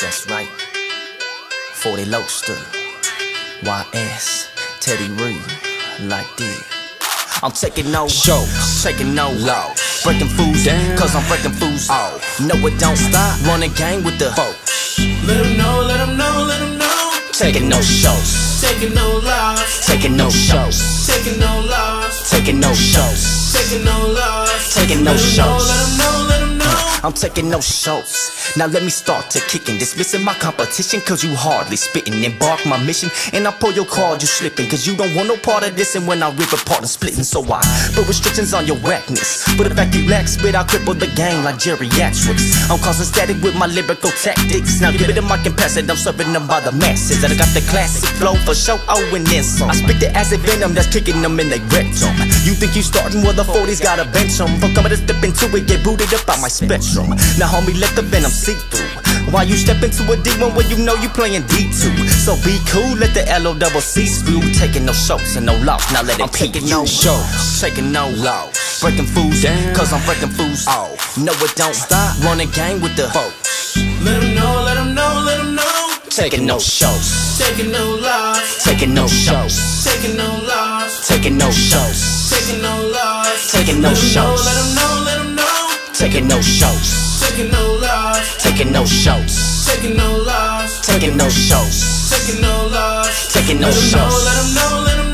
That's right. 40 Loccsta, YS, Teddy Ree, like this. I'm taking no Shows. taking no Loss. breaking fools Down. cause I'm breaking fools Off. No, it don't stop. Running game with the Folks. Let them know, let them know, let them know. taking no shows, Taking no loss, taking no shows, taking no loss, taking no shows, taking no loss. Taking no Let 'em know, shows. Let them know, let them know. I'm taking no shows. Now let me start to kicking. Dismissing my competition cause you hardly spitting. Embark my mission and I pull your card, you slipping. Cause you don't want no part of this and when I rip apart and splitting. So I put restrictions on your whackness. But if I keep lax, spit, I'll cripple the game like geriatrics. I'm causing static with my lyrical tactics. Now give it a mic and pass it. I'm serving them by the masses. And I got the classic flow for show. Oh, and then some. I spit the acid venom that's kicking them in their rectum. You think you starting with the 40s, gotta bench them. For coming to step into it, get booted up by my spectrum. Now, homie, let the venom see through. Why you step into a D1 when you know you playing D2? So be cool, let the L O double C spew. Taking no shows and no loss. Now let it I'm taking no shows. Taking no Loss. Breaking fools, Down. cause I'm breaking fools Off. No, it don't stop. Running game with the Folks. Let them know, let them know, let them know. Taking no shows. Taking no loss, Taking no shows. taking no loss, Taking no shows. taking no loss. Taking no Let 'em know, shows. Let them know, let them know. Taking no shows. Taking no loss, Taking no shows. taking no loss, Taking no shows. taking no loss. Taking no Let 'em know, shows. let 'em know, let 'em know.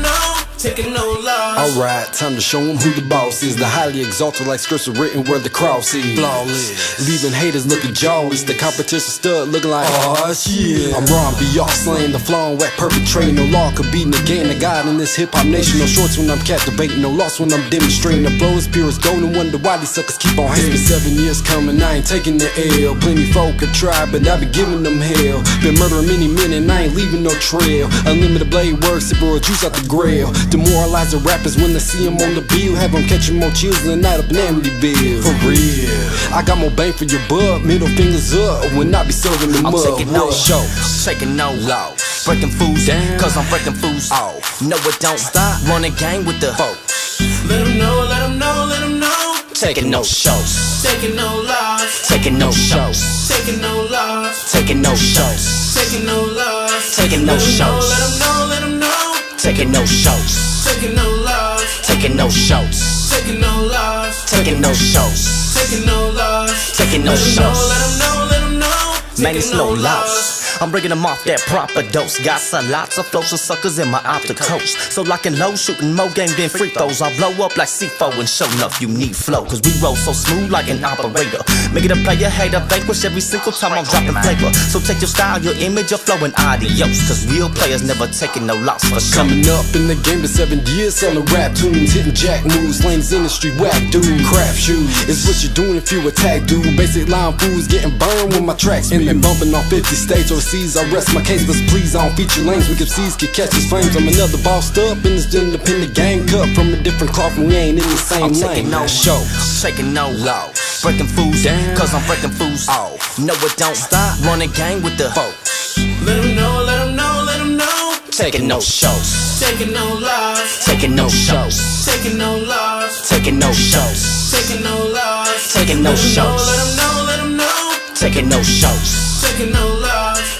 Taking no loss. Alright, time to show them who the boss is. The highly exalted, like scripts are written where the cross is. Flawless. Leaving haters looking jawless. The competition stud looking like, oh shit. I'm Ron B. Y'all slaying the flaw and whack perpetrating. No law could be negating the God in this hip hop nation. No shorts when I'm captivating. No loss when I'm demonstrating. The flow is pure as gold and wonder why these suckers keep on hating. Been seven years coming, I ain't taking the L. Plenty folk have tried, but I be giving them hell. Been murdering many men and I ain't leaving no trail. Unlimited blade work, sip raw juice out the grail. Demoralize the rappers when they see them on the bill. Have them catching more chills than the night up in Amityville. For real. I got more bang for your buck. Middle fingers up when I be serving the I'm mud. taking no What? shows, taking no Loss. breaking fools, Down. cause I'm breaking fools Off. No, it don't stop. Running game with the Folks. Let 'em know, let 'em know, let 'em know. taking no shows, Taking no loss, taking no shows, taking no loss, taking no shows, taking no loss. Taking no Let 'em know, shows. Let 'em know, let 'em know. Taking no shows, Taking no loss, taking no shows, taking no loss, taking no shows, taking no loss. taking no Let 'em know, shows. let 'em know, let 'em know. Man, it's no loss. I'm bringing them off that proper dose. Got some lots of flows of suckers in my optic coast. So locking low, shooting more game than free throws. I blow up like C4 and show enough you need flow. Cause we roll so smooth like an operator. Make it a player hate hater, vanquish every single time I'm dropping flavor. So take your style, your image, your flow, and adios. Cause real players never taking no loss for sure. Coming up in the game for seven years, selling rap tunes, hitting jack moves, lame this industry whack dude. Craft shoes is what you're doing if you attack dude. Basic line fools getting burned with my tracks and they bumping on 50 states overseas. I rest my case, but please I don't feature lanes. We MCs can catch these flames. I'm another bossed up in this independent gang cut from a different cloth and we ain't in the same I'm lane. taking no show. taking no Loss. breaking fools Down. cause I'm breaking fools Off. No, it don't stop. Running gang with the Folks. Let 'em know, let 'em know, let 'em know. taking no shows, Taking no loss, taking no shows, taking no loss, taking no shows, taking no loss. Taking no Let 'em know, shows. Let 'em know, let 'em know. taking no shows, Taking no loss,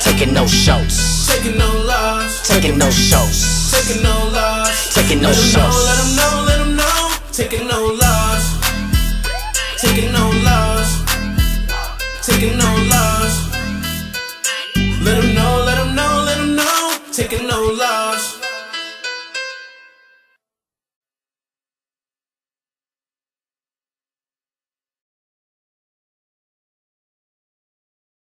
taking no shows, taking no loss, taking no shows, taking no loss. taking no Let 'em know, shows.